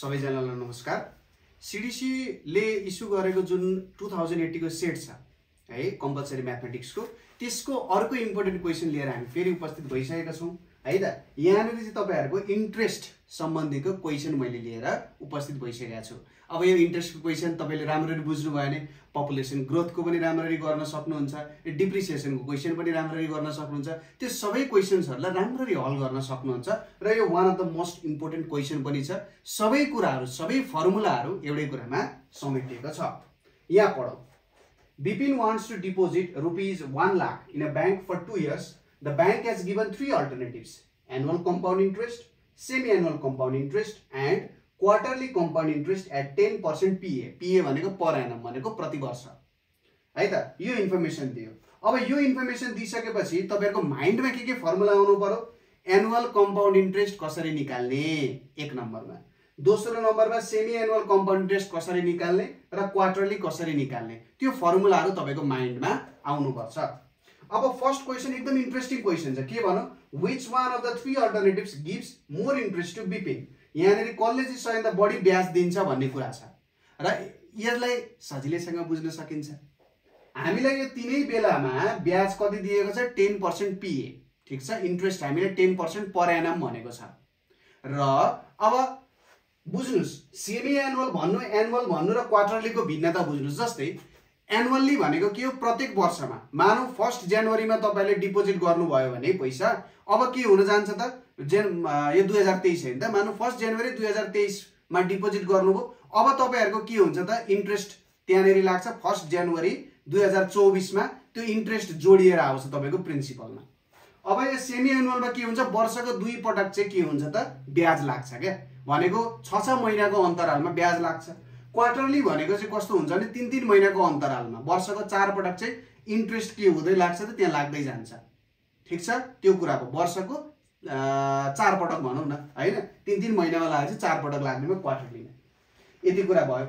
सबैजनालाई नमस्कार। सिडिसीले इस्यु गरेको जुन टु थाउजन्ड एट्टीको सेट छ है कम्पलसरी म्याथमेटिक्सको त्यसको अर्को इम्पोर्टेन्ट क्वेसन लिएर हामी फेरि उपस्थित भइसकेका छौँ। है त? यहाँनिर चाहिँ तपाईँहरूको इन्ट्रेस्ट सम्बन्धीको क्वेसन मैले लिएर उपस्थित भइसकेको छु। अब यो इन्ट्रेस्टको क्वेसन तपाईँले राम्ररी बुझ्नुभयो भने पपुलेसन ग्रोथको पनि राम्ररी गर्न सक्नुहुन्छ डिप्रिसिएसनको क्वेसन पनि राम्ररी गर्न सक्नुहुन्छ त्यो सबै क्वेसन्सहरूलाई राम्ररी हल गर्न सक्नुहुन्छ र यो one of the most important question पनि छ। सबै कुराहरू सबै फर्मुलाहरू एउटै कुरामा समेटिएको छ। यहाँ पढौँ। Bipin wants to deposit rupees 1 lakh in a bank for 2 years. The bank has given three alternatives. Annual compound interest, semi-annual compound interest and quarterly compound interest at 10% PA. PA भनेको पर एनम भनेको प्रति वर्ष. है त? यो information दियो। अब यो इन्फर्मेसन दिइसकेपछि तपाईँहरूको माइन्डमा के के फर्मुला आउनु पर्यो? एनुअल कम्पाउन्ड इन्ट्रेस्ट कसरी निकाल्ने? एक नम्बरमा। दोस्रो नम्बरमा सेमी एनुअल कम्पाउन्ड इन्ट्रेस्ट कसरी निकाल्ने र क्वार्टरली कसरी निकाल्ने? त्यो फर्मुलाहरू तपाईँको माइन्डमा आउनुपर्छ। अब फर्स्ट क्वेसन एकदम इन्ट्रेस्टिङ क्वेसन छ। के भनौँ which one of the three alternatives gives more interest to Bipin यहाँनिर कसले चाहिँ सबैभन्दा बढी ब्याज दिन्छ भन्ने कुरा छ। र यसलाई सजिलैसँग बुझ्न सकिन्छ। हामीलाई यो तिनै बेलामा ब्याज कति दिएको छ? टेन पर्सेन्ट पिए ठिक छ? इन्ट्रेस्ट हामीले टेन पर्सेन्ट पर एनम भनेको छ। र अब बुझ्नुहोस् सेमी एनुअल भन्नु एनुअल भन्नु र क्वार्टरलीको भिन्नता बुझ्नुहोस् जस्तै एनुअल्ली भनेको के हो? प्रत्येक वर्षमा। मानौ फर्स्ट जनवरीमा तपाईँले डिपोजिट गर्नुभयो भने पैसा अब के हुन जान्छ त? जेन यो दुई हजार तेइस होइन त। मानौ फर्स्ट जनवरी दुई हजार तेइसमा डिपोजिट गर्नुभयो। अब तपाईँहरूको के हुन्छ त? इन्ट्रेस्ट त्यहाँनिर लाग्छ। फर्स्ट जनवरी दुई हजार चौबिसमा त्यो इन्ट्रेस्ट जोडिएर आउँछ तपाईँको प्रिन्सिपलमा। अब यो सेमी एनुअलमा के हुन्छ? वर्षको दुई पटक चाहिँ के हुन्छ त? ब्याज लाग्छ क्या। भनेको छ छ महिनाको अन्तरालमा ब्याज लाग्छ। क्वार्टरली भनेको चाहिँ कस्तो हुन्छ भने तिन तिन महिनाको अन्तरालमा वर्षको चार पटक चाहिँ इन्ट्रेस्ट के हुँदै लाग्छ त त्यहाँ लाग्दै जान्छ। ठिक छ? त्यो कुरा भयो वर्षको चार पटक भनौँ न होइन? तिन तिन महिनामा लाग्यो चाहिँ चार पटक लाग्नेमा क्वार्टरलीमा यति कुरा भयो।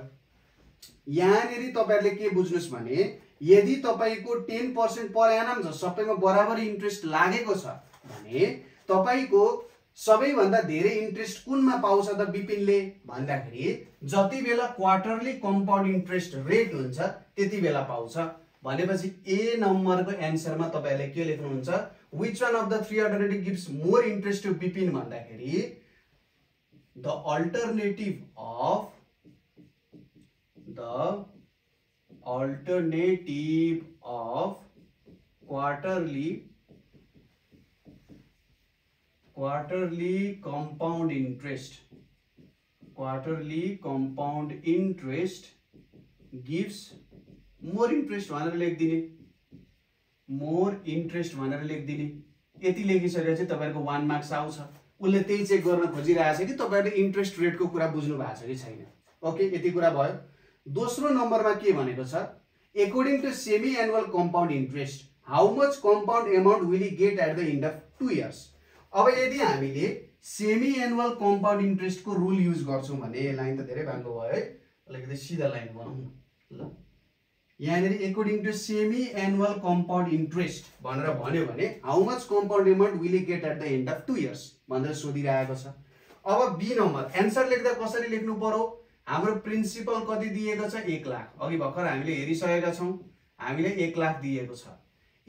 यहाँनिर तपाईँहरूले के बुझ्नुहोस् भने यदि तपाईँको टेन पर्सेन्ट पर एनम छ सबैमा बराबर इन्ट्रेस्ट लागेको छ भने तपाईँको सबैभन्दा धेरै इन्ट्रेस्ट कुनमा पाउँछ त बिपिनले? भन्दाखेरि जति बेला क्वार्टरली कम्पाउन्ड इन्ट्रेस्ट रेट हुन्छ त्यति बेला पाउँछ। भनेपछि ए नम्बरको एन्सरमा तपाईँहरूले के लेख्नुहुन्छ? Which one of the three alternative gives more interest to Bipin भन्दाखेरि the alternative of the alternative of quarterly quarterly compound interest. Quarterly compound interest gives more interest भनेर लेखिदिने। मोर इन्ट्रेस्ट भनेर लेखिदिने। यति लेखिसकेर चाहिँ तपाईँहरूको वान मार्क्स आउँछ। उसले त्यही check गर्न खोजिरहेको छ कि तपाईँहरूले इन्ट्रेस्ट रेटको कुरा बुझ्नु भएको छ कि छैन। ओके यति कुरा भयो। दोस्रो नम्बरमा के भनेको छ? According to semi annual compound interest how much compound amount will get at the end of two years अब यदि हामीले सेमी एनुअल कम्पाउन्ड इन्ट्रेस्टको रुल युज गर्छौँ भने लाइन त धेरै बाङ्गो भयो है। अलिकति सिधा लाइन बनाउँ ल। यहाँनिर according to semi annual compound interest भनेर भन्यो भने how much compound amount will get at the end of two years भनेर सोधिरहेको छ। अब बी नम्बर एन्सर लेख्दा कसरी लेख्नु पर्यो? हाम्रो प्रिन्सिपल कति दिएको छ? एक लाख। अघि भर्खर हामीले हेरिसकेका छौँ। हामीले एक लाख दिएको छ।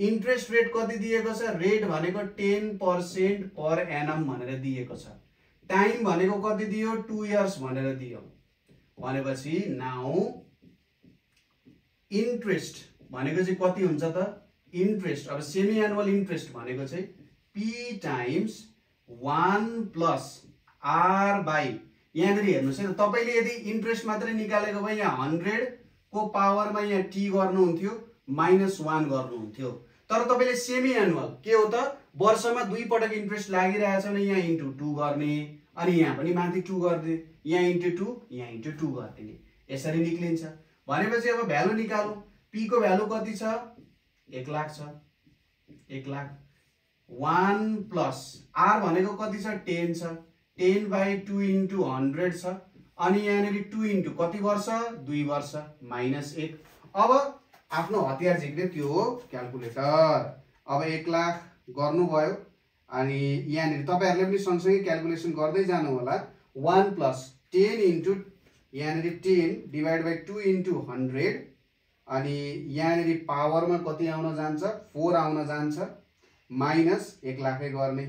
इन्ट्रेस्ट रेट कति दिएको छ? रेट भनेको टेन पर्सेन्ट पर एनम भनेर दिएको छ। टाइम भनेको कति दियो? टु इयर्स भनेर दियो। भनेपछि नाउ इन्ट्रेस्ट भनेको चाहिँ कति हुन्छ त? इन्ट्रेस्ट अब सेमी एनुअल इन्ट्रेस्ट भनेको चाहिँ P times one plus R by यहाँनिर हेर्नुहोस् है तपाईँले यदि इन्ट्रेस्ट मात्रै निकालेको भए यहाँ हन्ड्रेडको पावरमा यहाँ टी गर्नुहुन्थ्यो माइनस वान गर्नुहुन्थ्यो। तर तपाईँले सेमी एनुअल के हो त? वर्षमा दुई पटक इन्ट्रेस्ट लागिरहेछ भने यहाँ इन्टु टू गर्ने अनि यहाँ पनि माथि टू गरिदिए। यहाँ इन्टु टू यहाँ इन्टु टू गरिदिने। यसरी निक्लिन्छ। भनेपछि अब भ्यालु निकालौँ। पीको भ्यालु कति छ? एक लाख छ। एक लाख। वान प्लस आर भनेको कति छ? टेन छ। Ten by two into hundred छ। अनि यहाँनिर टू इन्टु कति वर्ष? दुई वर्ष। माइनस एक। अब आफ्नो हतियार झिक्ने त्यो हो क्यालकुलेटर अब एक लाख गर्नुभयो अनि यहाँनिर तपाईँहरूले पनि सँगसँगै क्यालकुलेसन गर्दै जानु होला वान प्लस टेन इन्टु यहाँनिर ten divide by two into hundred अनि यहाँनिर पावरमा कति आउन जान्छ? फोर आउन जान्छ माइनस एक लाखै गर्ने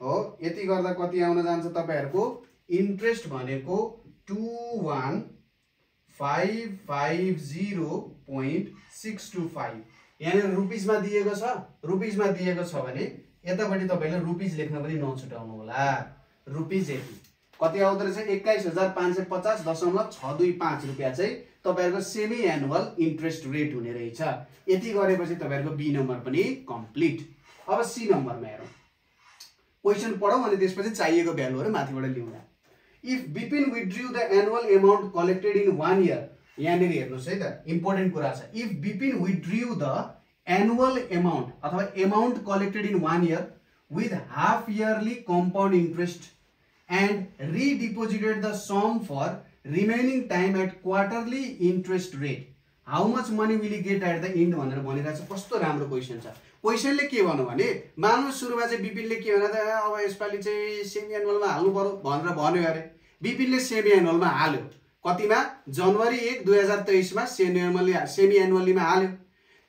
हो। यति गर्दा कति आउन जान्छ तपाईँहरूको? इन्ट्रेस्ट भनेको two one five five zero point six two five यहाँनिर रुपिसमा दिएको छ रुपिसमा दिएको छ भने यतापट्टि तपाईँले रुपिस लेख्न पनि नछुटाउनु होला। रुपिस यति। कति आउँदो रहेछ? एक्काइस हजार पाँच सय पचास दशमलव छ दुई पाँच रुपियाँ चाहिँ तपाईँहरूको सेमी एनुअल इन्ट्रेस्ट रेट हुने रहेछ। यति गरेपछि तपाईँहरूको बी नम्बर पनि कम्प्लिट अब सी नम्बरमा हेरौँ। क्वेसन पढौँ अनि त्यसपछि चाहिएको भ्यालुहरू माथिबाट ल्याउँदा if Bipin withdrew the annual amount collected in one year यहाँनिर हेर्नुहोस् है त इम्पोर्टेन्ट कुरा छ। If Bipin withdrew the annual amount अथवा amount collected in one year with half yearly compound interest and redeposited the sum for remaining time at quarterly interest rate how much money will get at the end भनेर भनिरहेको छ। कस्तो राम्रो question छ। क्वेसनले के भन्नु भने मानव सुरुमा चाहिँ बिपिनले के भने त अब यसपालि चाहिँ सेमी एनुअलमा हाल्नु पऱ्यो भनेर भन्यो अरे। बिपिनले सेमी एनुअलमा हाल्यो। कतिमा? जनवरी एक दुई हजार तेइसमा सेमी सेमी एनुअलीमा हाल्यो।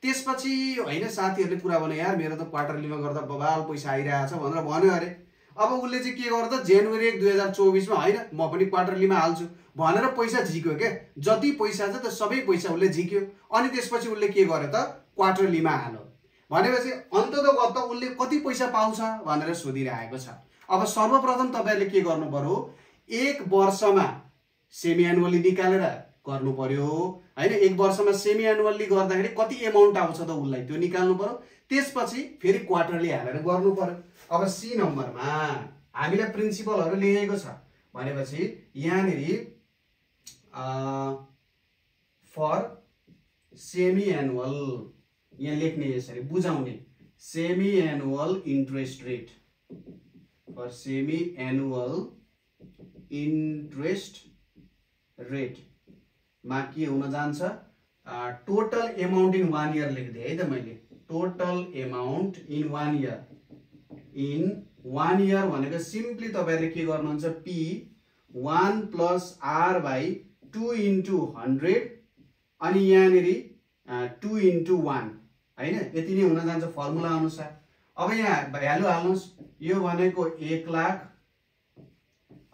त्यसपछि होइन साथीहरूले कुरा भन्यो यार मेरो त क्वार्टरलीमा गर्दा बबाल पैसा आइरहेको छ भनेर भन्यो अरे अब उसले चाहिँ के गर्दा जनवरी एक दुई हजार चौबिसमा होइन म पनि क्वार्टरलीमा हाल्छु भनेर पैसा झिक्यो क्या। जति पैसा छ त सबै पैसा उसले झिक्यो। अनि त्यसपछि उसले के गर्यो त? क्वार्टरलीमा हाल्यो। भनेपछि अन्तत उसले कति पैसा पाउँछ भनेर सोधिरहेको छ। अब सर्वप्रथम तपाईँहरूले के गर्नु पर्यो? एक वर्षमा सेमी एनुअली निकालेर गर्नु पर्यो। होइन एक वर्षमा सेमी एनुअल्ली गर्दाखेरि कति एमाउन्ट आउँछ त उसलाई त्यो निकाल्नु पर्यो। त्यसपछि फेरि क्वार्टरली हालेर गर्नु पर्यो। अब सी नम्बरमा हामीलाई प्रिन्सिपलहरू लेखेको छ। भनेपछि यहाँनिर फर सेमी एनुअल यहाँ लेख्ने यसरी बुझाउने। Semi annual interest rate for semi annual interest रेटमा के हुन जान्छ। Total amount in one year लेखिदिएँ है त मैले। Total amount in one year in one year भनेको सिम्पली तपाईँहरूले के गर्नुहुन्छ? P one plus R by two into hundred अनि यहाँनिर टु इन्टु वान होइन? यति नै हुन जान्छ फर्मुला अनुसार। अब यहाँ भ्यालु हाल्नुहोस्। यो भनेको एक लाख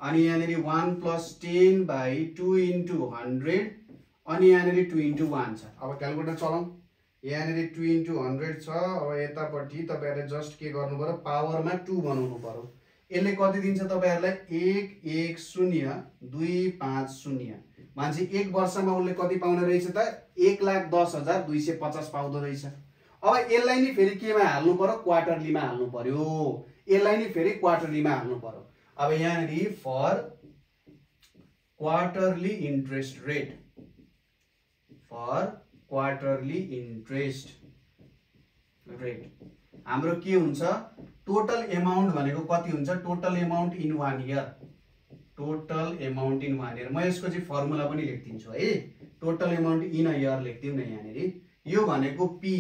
अनि यहाँनिर one plus ten by two into hundred अनि यहाँनिर टु इन्टु वान छ। अब क्यालकुलेटर चलाउँ। यहाँनिर टु इन्टु हन्ड्रेड छ अब यतापट्टि तपाईँहरूले जस्ट के गर्नु पऱ्यो पावरमा टु बनाउनु पऱ्यो यसले कति दिन्छ तपाईँहरूलाई? एक एक शून्य दुई पाँच शून्य। मान्छे एक वर्षमा उसले कति पाउने रहेछ त? एक लाख दस हजार दुई सय पचास पाउँदो रहेछ। अब यसलाई नि फेरि केमा हाल्नु पर्यो? क्वार्टरलीमा हाल्नु पर्यो। यसलाई नि फेरि क्वार्टरलीमा हाल्नु पर्यो। अब यहाँनिर for quarterly interest rate for quarterly interest rate हाम्रो के हुन्छ? टोटल एमाउन्ट भनेको कति हुन्छ? Total amount in one year total amount in one year म यसको चाहिँ फर्मुला पनि लेखिदिन्छु है। Total amount in a year लेखिदिउँ न यहाँनिर। यो भनेको P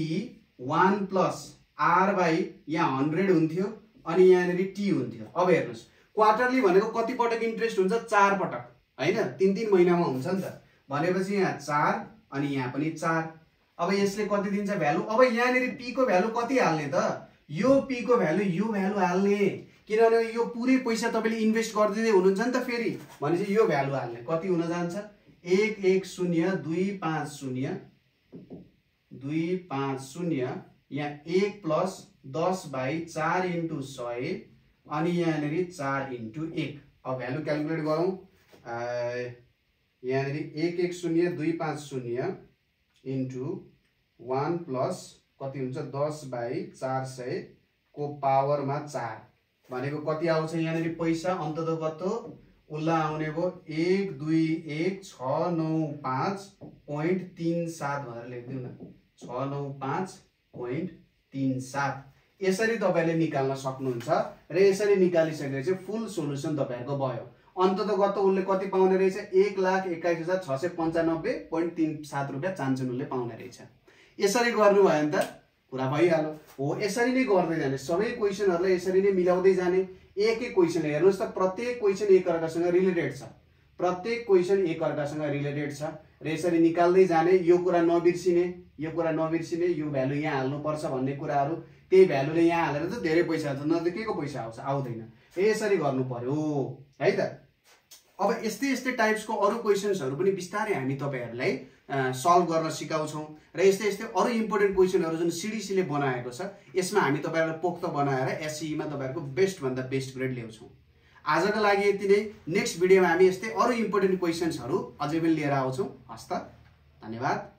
one plus R by यहाँ हन्ड्रेड हुन्थ्यो अनि यहाँनिर टी हुन्थ्यो। अब हेर्नुहोस्। क्वार्टरली भनेको कति पटक इन्ट्रेस्ट हुन्छ? चार पटक होइन? तिन तिन महिनामा हुन्छ नि त। भनेपछि यहाँ चार अनि यहाँ पनि चार। अब यसले कति दिन्छ भ्यालु अब यहाँनिर पीको भ्यालु कति हाल्ने त? यो पीको भ्यालु यो भ्यालु हाल्ने। किनभने यो पुरै पैसा तपाईँले इन्भेस्ट गरिदिँदै हुनुहुन्छ नि त फेरि। भनेपछि यो भ्यालु हाल्ने कति हुन जान्छ? एक एक शून्य दुई पाँच शून्य। दुई पाँच शून्य। यहाँ एक प्लस दस बाई चार इन्टु सय। अनि यहाँनिर चार इन्टु एक। अब भ्यालु क्यालकुलेट गरौँ। यहाँनिर एक एक शून्य दुई पाँच शून्य इन्टु वान प्लस कति हुन्छ? दस बाई चार सयको पावरमा चार। भनेको कति आउँछ यहाँनिर पैसा? अन्तत कतो उसलाई आउने भयो एक दुई एक छ नौ पाँच पोइन्ट तिन सात भनेर लेखिदिउँ न। छ नौ पाँच पोइन्ट तिन सात। यसरी तपाईँले निकाल्न सक्नुहुन्छ र यसरी निकालिसकेपछि फुल सोल्युसन तपाईँहरूको भयो। अन्तत गत उसले कति पाउने रहेछ? एक लाख एक्काइस हजार छ सय पन्चानब्बे पोइन्ट तिन सात रुपियाँ चान्चुन उसले पाउने रहेछ। यसरी गर्नुभयो भने त कुरा भइहाल्यो। हो यसरी नै गर्दै जाने। सबै क्वेसनहरूलाई यसरी नै मिलाउँदै जाने। एक एक क्वेसन हेर्नुहोस् त प्रत्येक क्वेसन एक अर्कासँग रिलेटेड छ। प्रत्येक क्वेसन एकअर्कासँग रिलेटेड छ। र यसरी निकाल्दै जाने यो कुरा नबिर्सिने यो कुरा नबिर्सिने यो भ्यालु यहाँ हाल्नुपर्छ भन्ने कुराहरू त्यही भ्यालुले यहाँ हालेर त धेरै पैसा आउँछ न त के को पैसा आउँछ आउँदैन। यसरी गर्नु पर्यो है त? अब यस्तै यस्तै टाइप्सको अरू क्वेसन्सहरू पनि बिस्तारै हामी तपाईँहरूलाई सल्भ गर्न सिकाउँछौँ र यस्तै यस्तै अरू इम्पोर्टेन्ट क्वेसनहरू जुन सिडिसीले बनाएको छ यसमा हामी तपाईँहरूलाई पोख्त बनाएर एससिईमा तपाईँहरूको बेस्टभन्दा बेस्ट ग्रेड ल्याउँछौँ। आजको लागि यति नै। नेक्स्ट भिडियोमा हामी यस्तै अरू इम्पोर्टेन्ट क्वेसन्सहरू अझै पनि लिएर आउँछौँ। हस्त धन्यवाद।